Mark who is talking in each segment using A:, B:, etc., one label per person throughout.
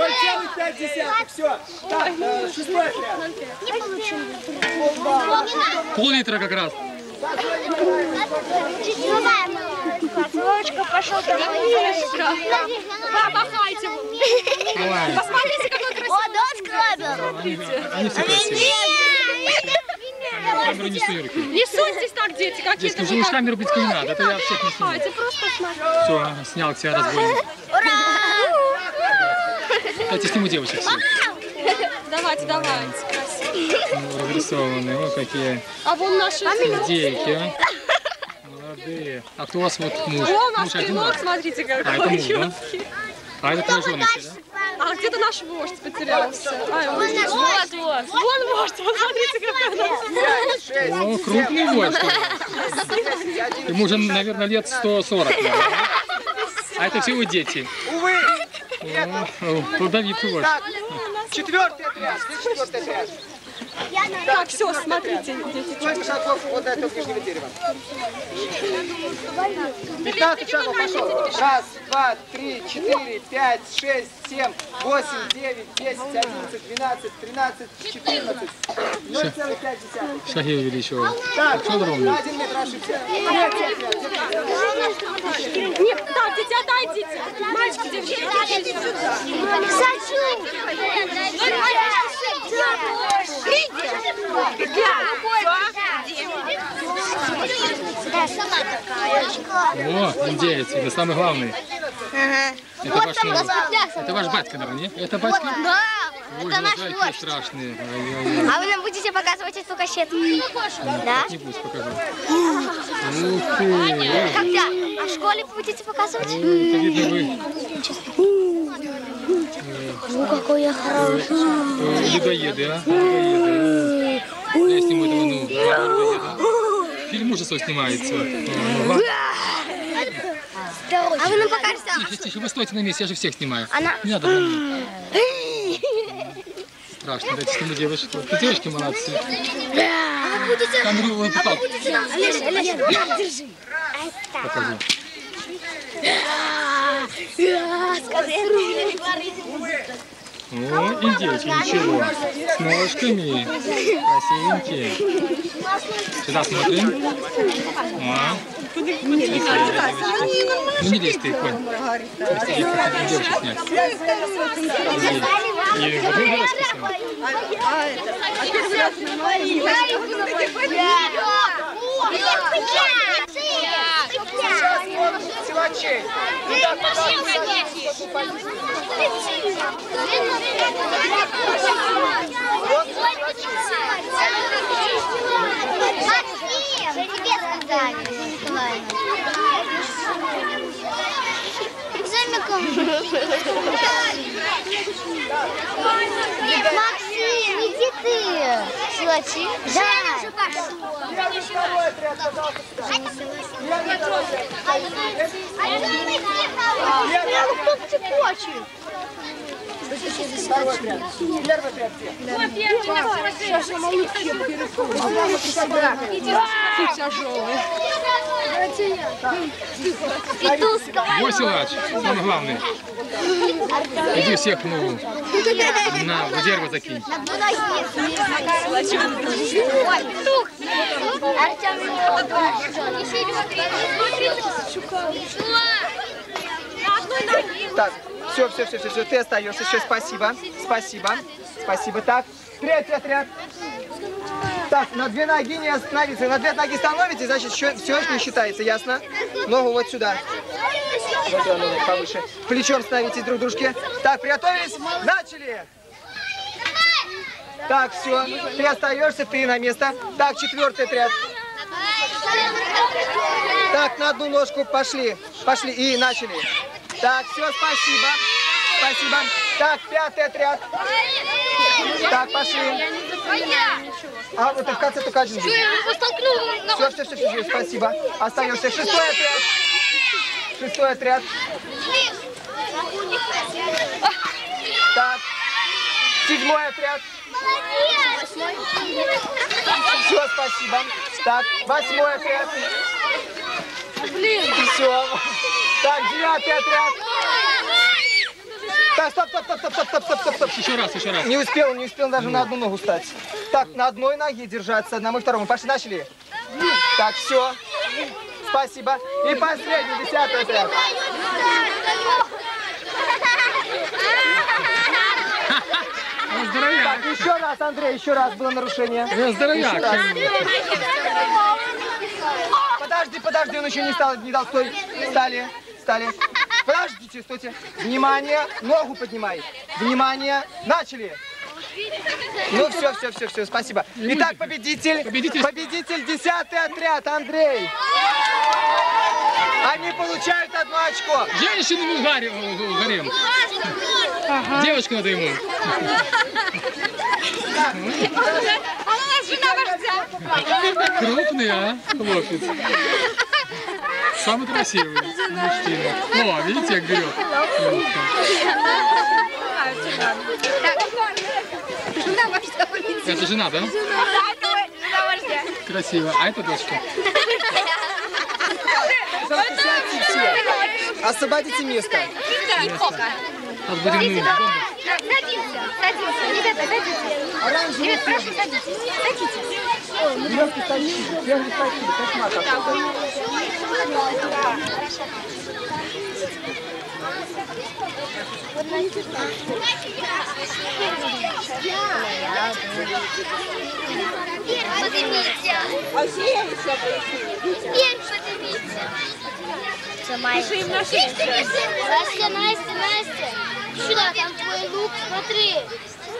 A: 0,5. Все. Так, э, шестой отряд.
B: Не получилось.
C: Пол-литра как раз.
B: Вовочка пошел там.
D: Помахайте. Посмотрите, какой красивый.
B: О, да, скрабер.
C: Они все красивые. Камеру не суй руки.
D: Не суйтесь так, дети, какие-то.
C: уже уж камеру близко не надо, это я всех не снимаю.
D: Давайте просто смотрите.
C: Все, снял тебя разбойник. Давайте сниму девочек всех.
D: Давайте, давайте.
C: Ну, Разрисованные, вот какие
D: А вон наши...
C: индейки, а. Молодые. А кто у вас вот муж?
D: Вон наш
C: Муж
D: смотрите,
C: А, это
D: какой
C: муж, да? А это твой женочка, да?
D: А где-то наш вождь потерялся. Он здесь. Вот, вот. Вон вождь, вот смотрите, какой он.
C: О, крупный вождь. Ему уже, наверное, лет 140. наверное, да? А это все вы дети. Плодовитый вождь.
A: Так, четвертый отряд. Четвертый отряд?
D: Так, все, смотрите, дети.
A: Сколько шагов вот до этого ближнего дерева? 15 шагов пошел. Раз, два, три, четыре, пять, шесть, семь, восемь, девять, десять, одиннадцать, двенадцать, тринадцать, четырнадцать. 0,5.
C: Шаги увеличивал.
A: Так, на один метр ошибся. Отряд.
D: Нет, так, дети, отойдите. Мальчики, девочки, отойдите сюда.
B: Да, сама такая.
C: О, индеец, это самый главный.
B: Ага.
C: Это
B: Вот
C: ваш, это ваш батька, наверное, не? Это батька?
B: Да,
C: Ой,
B: это наш
C: какие
B: вождь.
C: страшные. Ай-яй-яй.
B: А вы нам будете показывать эту кассету? Да?
C: Как-нибудь покажу. Ух ты!
B: Когда? А в школе будете показывать?
C: Это видно вы
B: Ну, какой я хороший.
C: людоеды, а? Людоеды. Я сниму этого, ну, людоеда. Фильм ужасов снимается.
B: А вы нам покажете?
C: Тише, тише, вы стойте на месте, я же всех снимаю.
B: Она...
C: Не надо на меня. Страшно, дайте сниму девочку. Ты девочки молодцы. Камеру вот так
B: Олеся, Олеся, держи.
C: покажу. О, индейки, ничего. С ножками. Красивенькие. Сюда смотрим. О. Ну не лезь ты, конь. Просто я хочу девочек снять. И, и вот вы расписаны.
A: Силачей.
B: Максим, тебе сказали, Николаевна. Экзамен Максим, иди ты. Силачи? Да.
A: Второй отряд, пожалуйста,
B: А кто хочет?
A: Второй отряд. Первый отряд где?
C: Твой силач, самый главный. Иди всех, ну, на в дерево закинь.
A: Так, все, все, все, все, все, ты остаешься. Еще спасибо. Спасибо. Спасибо. Так, третий отряд. Так, на две ноги не остановиться. На две ноги становитесь, значит, все, все не считается, ясно? Ногу вот сюда. Вот сюда ногу повыше. Плечом становитесь друг дружке. Так, приготовились? Начали! Так, все. Ты остаешься, ты на место. Так, четвертый отряд. Так, на одну ножку пошли. Пошли и начали. Так, все, спасибо. Спасибо. Так, пятый отряд. Так, пошли. А, вот и в конце только один. Все, все, все, все, спасибо. Остаешься. Шестой отряд. Шестой отряд. Так. Седьмой отряд. Все, спасибо. Так, восьмой отряд. Блин. Все. Так, девятый отряд. Так, стоп, стоп, стоп, стоп, стоп, стоп, стоп, стоп.
C: Еще раз, еще раз.
A: Не успел, не успел даже на одну ногу стать. Так, на одной ноге держаться, одному и второму. Пошли, начали. Так, все. Спасибо. И последний, десятый отряд.
C: Здоровяк.
A: Так, еще раз, Андрей, еще раз было нарушение.
C: Он здоровяк.
A: Подожди, подожди, он еще не стал, не дал, стой. Стали, стали. Подождите, стойте. Внимание, ногу поднимай. Внимание, начали. Ну все, все, все, все, спасибо. Итак, победитель,
C: Победитель.
A: победитель, десятый отряд, Андрей. Они получают одно очко.
C: Женщины в гаре- в гарем. Девочку надо ему.
D: А у нас жена вождя.
C: Крупный, а? Хлопец. Самый красивый мужчина. О, видите, как берет. Это жена, да? Красиво. А это дочка?
A: Освободите место.
C: Сейчас будем мы бомбу.
B: Садимся, садимся. Ребята, садитесь.
A: Оранжевый
B: Ребят, прошу, садитесь. Садитесь. Поднимите. А все еще Теперь поднимите. Пиши им на Настя, Настя, Настя. Сюда, там твой лук, смотри.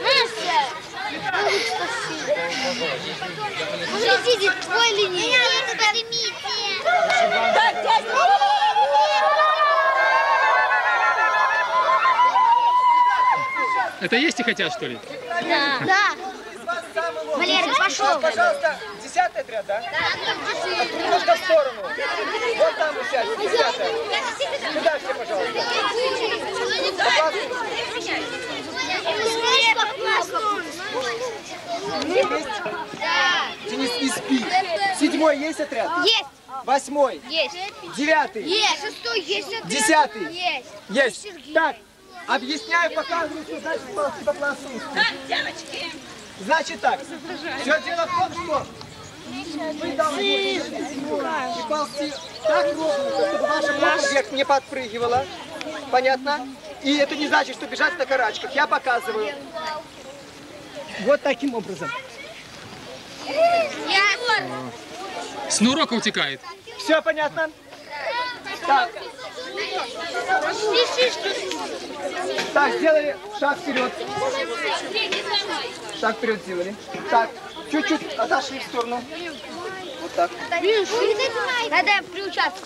B: Настя. Лук спасибо. Смотрите, твой? Нет, поднимите.
C: Это есть и хотят, что ли?
B: Да. Да. Валерий, пошел.
A: Пожалуйста, десятый отряд, да? Немножко в сторону. Вот там вы сядете, десятый. Сюда все, пожалуйста. Денис, не спи. Седьмой есть отряд?
B: Есть,
A: Восьмой.
B: есть.
A: Девятый.
B: Есть. Шестой есть.
A: Десятый.
B: Есть.
A: Есть. Так, объясняю, показываю, что значит ползти по-французски. Значит так, все дело в том, что вы должны и ползти так ровно, чтобы ваша попа вверх не подпрыгивала. Понятно? И это не значит, что бежать на карачках. Я показываю. Вот таким образом.
C: С урока утекает.
A: Все понятно? Так, так, сделали шаг вперед. Шаг вперед сделали. Так, чуть-чуть отошли в сторону. Вот так.
B: Надо приучаться.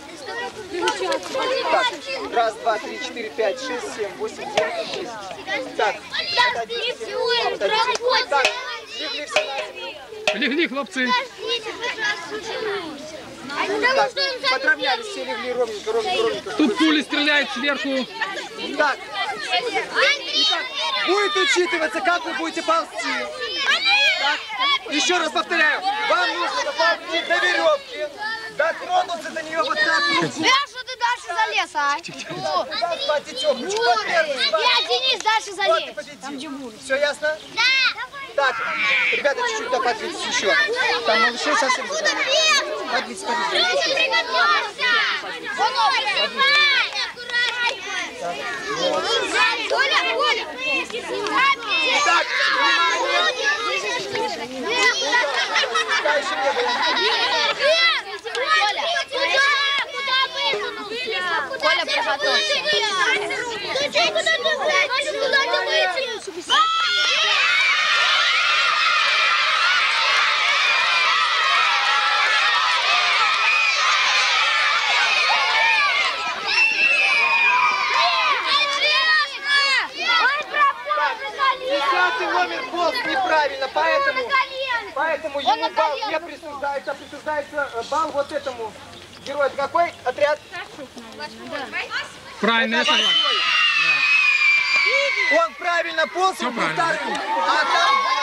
A: Так, раз, два, три, четыре, пять, шесть, семь, восемь, девять, десять. Так. Так. Легли,
C: хлопцы.
A: Так, подравнялись, все легли ровненько, ровненько, ровненько.
C: Тут пули стреляют сверху.
A: Так, будет учитываться, как вы будете ползти. Так, еще раз повторяю, вам нужно доползти до веревки, дотронуться до нее вот так.
B: Да, что ты дальше залез, а?
A: Вот первый схватить.
B: Я, Денис, дальше
A: Вот
B: залез.
A: ты победил. Все ясно? Да. Так, ребята, чуть-чуть так подвиньтесь еще. Там малышей совсем не жалко. Подвиньтесь, подвиньтесь. поэтому, поэтому
B: Он
A: ему
B: бал
A: не присуждается, а присуждается э, бал вот этому герою. Это Какой отряд?
C: Правильно, это
A: Он правильно ползал, а там...